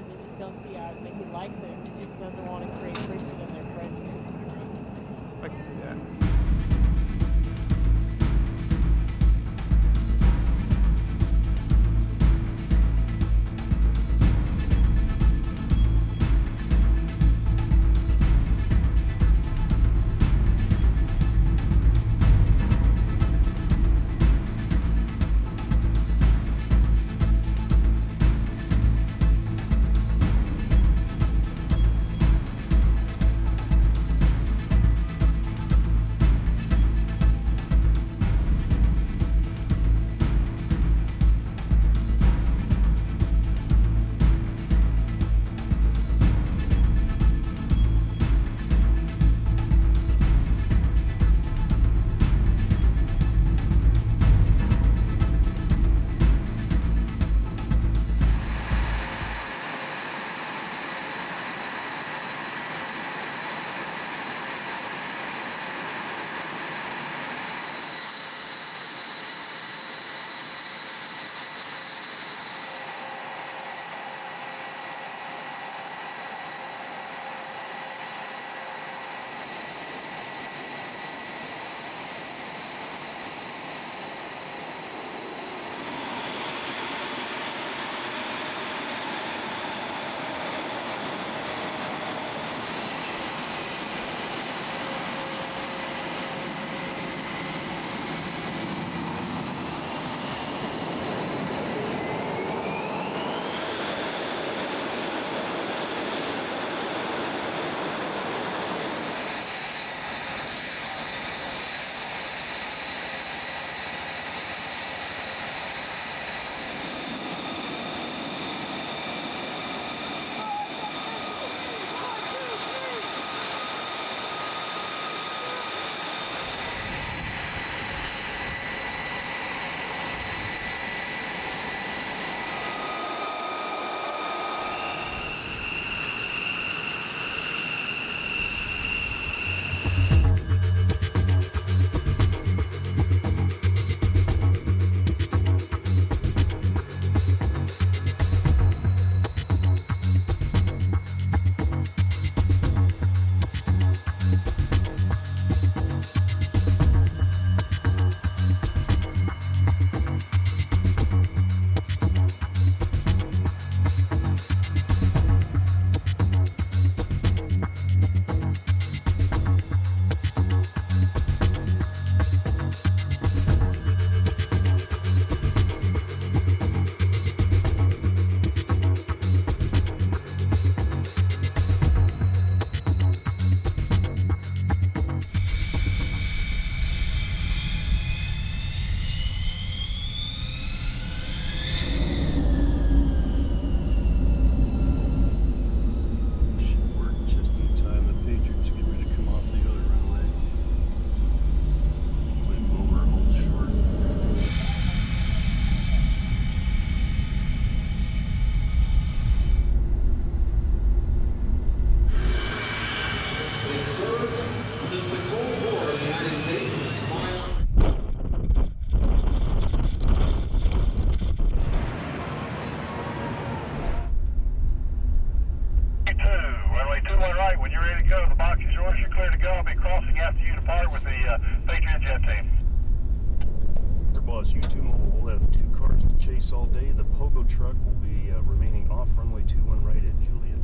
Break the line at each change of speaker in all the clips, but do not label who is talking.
others that just don't see uh, eyes to. He likes it, he just doesn't want to create friction in their friendship.
I can see that.
Chase all day. The Pogo truck will be uh, remaining off runway 21 right at Juliet.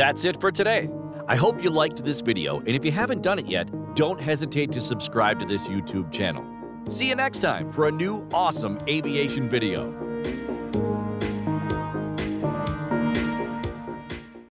That's it for today. I hope you liked this video, and if you haven't done it yet, don't hesitate to subscribe to this YouTube channel. See you next time for a new awesome aviation video.